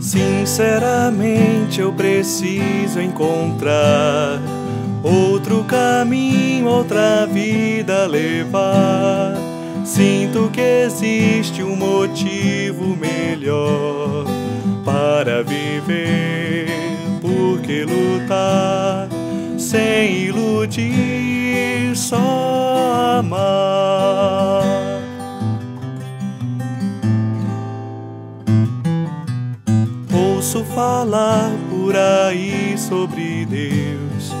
Sinceramente, eu preciso encontrar outro caminho, outra vida levar. Sinto que existe um motivo melhor para viver. Porque lutar sem iludir, só amar. Falar por aí sobre Deus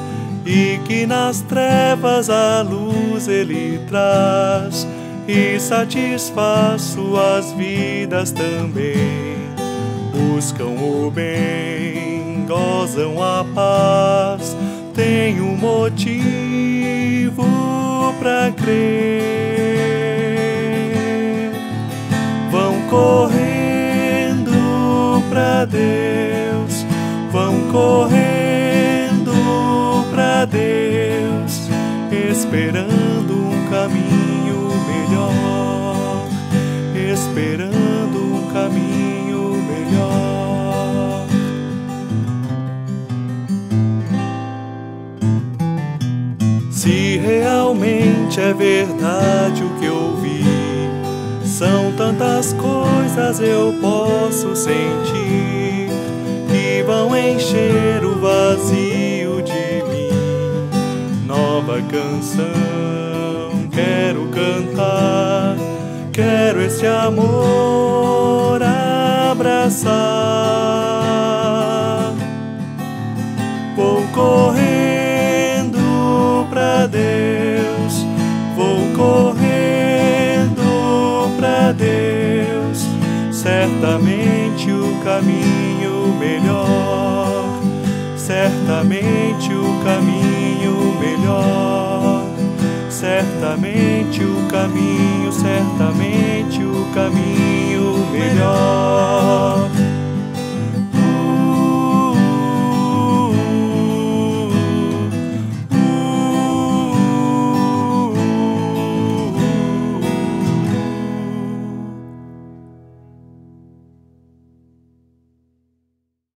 e que nas trevas a luz ele traz e satisfaz suas vidas também. Buscam o bem, gozam a paz, têm um motivo para crer. Vão correndo para Deus, correndo para Deus, esperando um caminho melhor, esperando um caminho melhor. Se realmente é verdade o que eu vi, são tantas coisas eu posso sentir que vão encher Nova canção quero cantar, quero esse amor abraçar. Vou correndo pra Deus, vou correndo pra Deus, certamente o caminho melhor, certamente o caminho melhor, certamente o caminho, certamente o caminho melhor.